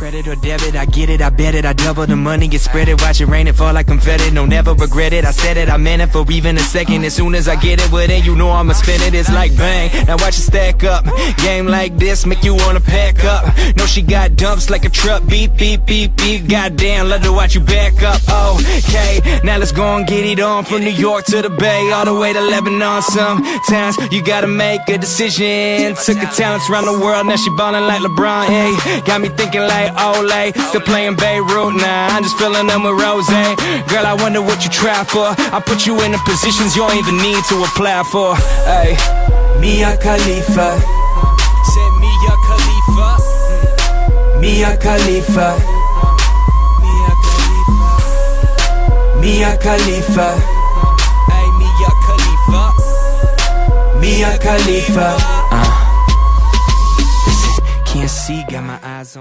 Credit or debit, I get it, I bet it, I double the money, get spread it, watch it rain and fall like confetti. No, never regret it. I said it, I meant it for even a second. As soon as I get it, well then you know I'ma spend it. It's like bang, now watch it stack up. Game like this make you wanna pack up. No, she got dumps like a truck, beep beep beep beep. Goddamn, love to watch you back up. Okay, now let's go and get it on from New York to the Bay, all the way to Lebanon. Sometimes you gotta make a decision. Took her talents around the world, now she ballin' like LeBron. Hey, got me thinking like Olay, still playing Beirut. Nah, I'm just filling them with rose. Girl, I wonder what you try for. I put you in the positions you don't even need to apply for. Hey, Mia Khalifa. Said Mia Khalifa. Mia Khalifa. Mia Khalifa. Hey, Mia Khalifa. Mia Khalifa. Uh. Listen, can't see, got my eyes on.